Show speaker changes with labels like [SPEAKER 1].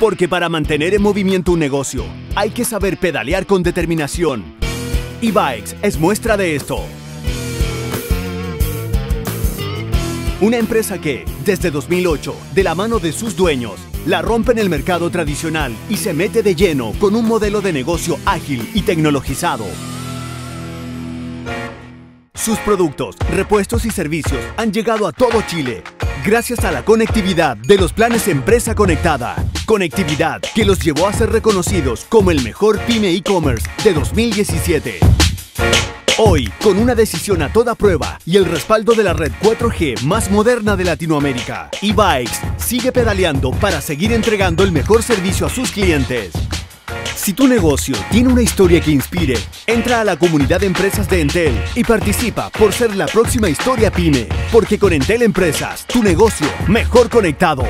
[SPEAKER 1] Porque para mantener en movimiento un negocio, hay que saber pedalear con determinación. E-Bikes es muestra de esto. Una empresa que, desde 2008, de la mano de sus dueños, la rompe en el mercado tradicional y se mete de lleno con un modelo de negocio ágil y tecnologizado. Sus productos, repuestos y servicios han llegado a todo Chile gracias a la conectividad de los planes Empresa Conectada. Conectividad que los llevó a ser reconocidos como el mejor pyme e-commerce de 2017. Hoy, con una decisión a toda prueba y el respaldo de la red 4G más moderna de Latinoamérica, eBikes sigue pedaleando para seguir entregando el mejor servicio a sus clientes. Si tu negocio tiene una historia que inspire, entra a la comunidad de empresas de Entel y participa por ser la próxima historia pyme, porque con Entel Empresas, tu negocio mejor conectado.